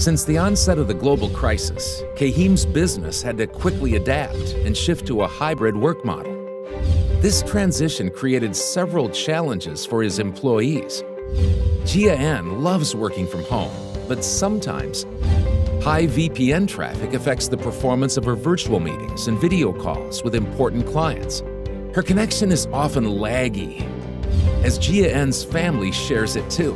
Since the onset of the global crisis, Kahim's business had to quickly adapt and shift to a hybrid work model. This transition created several challenges for his employees. Gia N loves working from home, but sometimes high VPN traffic affects the performance of her virtual meetings and video calls with important clients. Her connection is often laggy, as Gia N's family shares it too.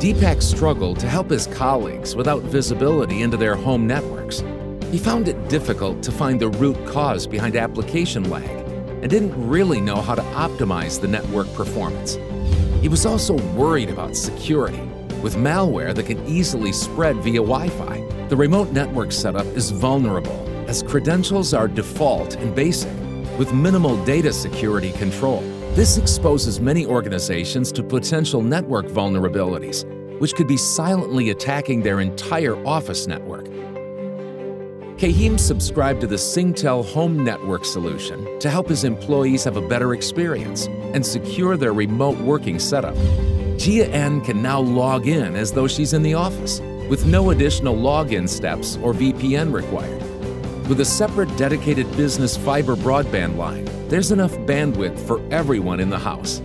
Deepak struggled to help his colleagues without visibility into their home networks. He found it difficult to find the root cause behind application lag and didn't really know how to optimize the network performance. He was also worried about security. With malware that can easily spread via Wi Fi, the remote network setup is vulnerable as credentials are default and basic, with minimal data security control. This exposes many organizations to potential network vulnerabilities, which could be silently attacking their entire office network. Kahim subscribed to the Singtel Home Network solution to help his employees have a better experience and secure their remote working setup. Gia N can now log in as though she's in the office, with no additional login steps or VPN required. With a separate dedicated business fiber broadband line, there's enough bandwidth for everyone in the house.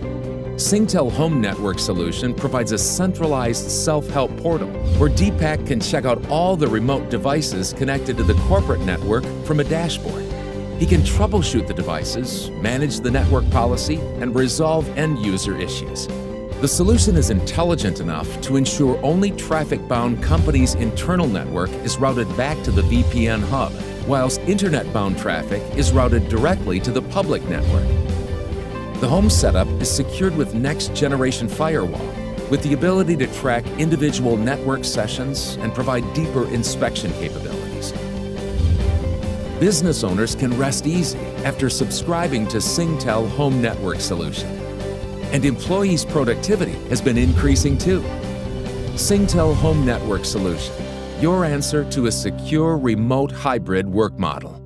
Singtel Home Network solution provides a centralized self-help portal where Deepak can check out all the remote devices connected to the corporate network from a dashboard. He can troubleshoot the devices, manage the network policy, and resolve end-user issues. The solution is intelligent enough to ensure only traffic-bound company's internal network is routed back to the VPN hub whilst internet-bound traffic is routed directly to the public network. The home setup is secured with next-generation firewall, with the ability to track individual network sessions and provide deeper inspection capabilities. Business owners can rest easy after subscribing to Singtel Home Network Solution. And employees' productivity has been increasing too. Singtel Home Network Solution your answer to a secure remote hybrid work model.